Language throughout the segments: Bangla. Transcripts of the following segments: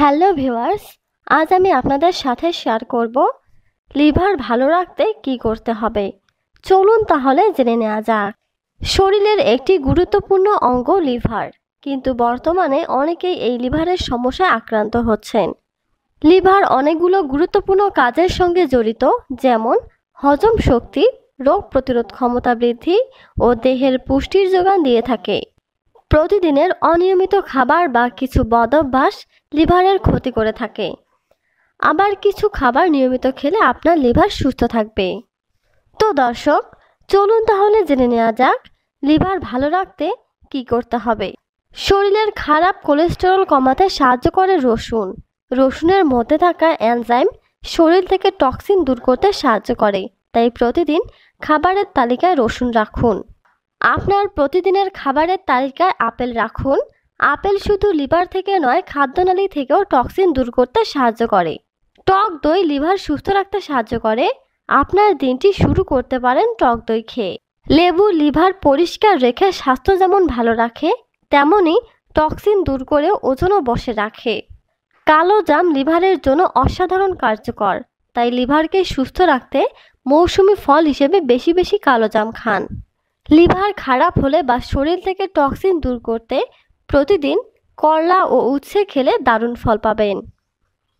হ্যালো ভিউয়ার্স, আজ আমি আপনাদের সাথে শেয়ার করব লিভার ভালো রাখতে কি করতে হবে। চলুন তাহলে জেনে নেওয়া যাক। শরীরের একটি গুরুত্বপূর্ণ অঙ্গ লিভার, কিন্তু বর্তমানে অনেকেই এই লিভারের সমস্যায় আক্রান্ত হচ্ছেন। লিভার অনেকগুলো গুরুত্বপূর্ণ কাজের সঙ্গে জড়িত, যেমন হজম শক্তি, রোগ প্রতিরোধ ক্ষমতা বৃদ্ধি ও দেহের পুষ্টির যোগান দিয়ে থাকে। প্রতিদিনের অনিয়মিত খাবার বা কিছু বদভ্যাস লিভারের ক্ষতি করে থাকে। আবার কিছু খাবার নিয়মিত খেলে আপনার লিভার সুস্থ থাকবে। তো দর্শক, চলুন তাহলে জেনে নেওয়া যাক, লিভার ভালো রাখতে কি করতে হবে। শরীরের খারাপ কোলেস্টেরল কমাতে সাহায্য করে রসুন। রসুনের মধ্যে থাকা এনজাইম শরীর থেকে টক্সিন দূর করতে সাহায্য করে। তাই প্রতিদিন খাবারের তালিকায় রসুন রাখুন। আপনার প্রতিদিনের খাবারের তালিকায় আপেল রাখুন। আপেল শুধু লিভার থেকে নয়, খাদ্যনালী থেকেও টক্সিন দূর করতে সাহায্য করে। টক দই লিভার সুস্থ রাখতে সাহায্য করে। আপনার দিনটি শুরু করতে পারেন টক দই খেয়ে। লেবু লিভার পরিষ্কার রেখে স্বাস্থ্য যেমন ভালো রাখে তেমনই টক্সিন দূর করে ওজনও বসে রাখে। কালো জাম লিভারের জন্য অসাধারণ কার্যকর। তাই লিভারকে সুস্থ রাখতে মৌসুমি ফল হিসেবে বেশি বেশি কালো জাম খান। লিভার খারাপ হলে বা শরীর থেকে টক্সিন দূর করতে প্রতিদিন করলা ও উচ্ছে খেলে দারুণ ফল পাবেন।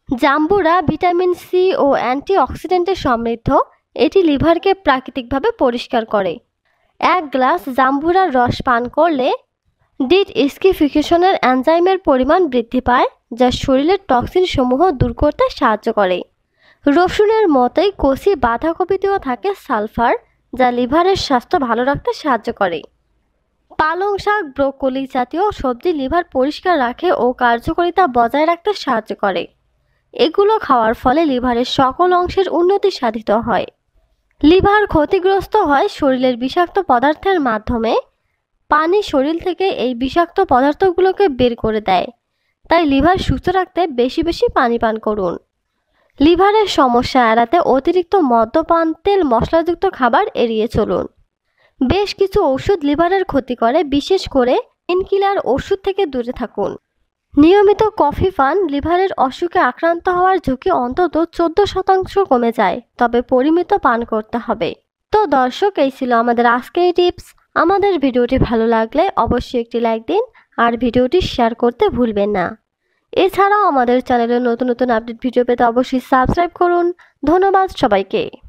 জাম্বুরা ভিটামিন সি ও অ্যান্টিঅক্সিডেন্টে সমৃদ্ধ। এটি লিভারকে প্রাকৃতিকভাবে পরিষ্কার করে। এক গ্লাস জাম্বুরার রস পান করলে ডিট স্কিফিকেশনের অ্যানজাইমের পরিমাণ বৃদ্ধি পায়, যা শরীরের টক্সিন সমূহ দূর করতে সাহায্য করে। রসুনের মতোই কষি বাঁধাকপিতেও থাকে সালফার, যা লিভারের স্বাস্থ্য ভালো রাখতে সাহায্য করে। পালং শাক, ব্রোকলি জাতীয় সবজি লিভার পরিষ্কার রাখে ও কার্যকারিতা বজায় রাখতে সাহায্য করে। এগুলো খাওয়ার ফলে লিভারের সকল অংশের উন্নতি সাধিত হয়। লিভার ক্ষতিগ্রস্ত হয় শরীরের বিষাক্ত পদার্থের মাধ্যমে। পানি শরীর থেকে এই বিষাক্ত পদার্থগুলোকে বের করে দেয়। তাই লিভার সুস্থ রাখতে বেশি বেশি পানি পান করুন। লিভারের সমস্যা এড়াতে অতিরিক্ত মদ্যপান, তেল মশলাযুক্ত খাবার এড়িয়ে চলুন। বেশ কিছু ওষুধ লিভারের ক্ষতি করে, বিশেষ করে পেনকিলার ওষুধ থেকে দূরে থাকুন। নিয়মিত কফি পান, লিভারের অসুখে আক্রান্ত হওয়ার ঝুঁকি অন্তত চোদ্দ শতাংশ কমে যায়, তবে পরিমিত পান করতে হবে। তো দর্শক, এই ছিল আমাদের আজকের টিপস। আমাদের ভিডিওটি ভালো লাগলে অবশ্যই একটি লাইক দিন, আর ভিডিওটি শেয়ার করতে ভুলবেন না। এছাড়াও আমাদের চ্যানেলে নতুন নতুন আপডেট ভিডিও পেতে অবশ্যই সাবস্ক্রাইব করুন। ধন্যবাদ সবাইকে।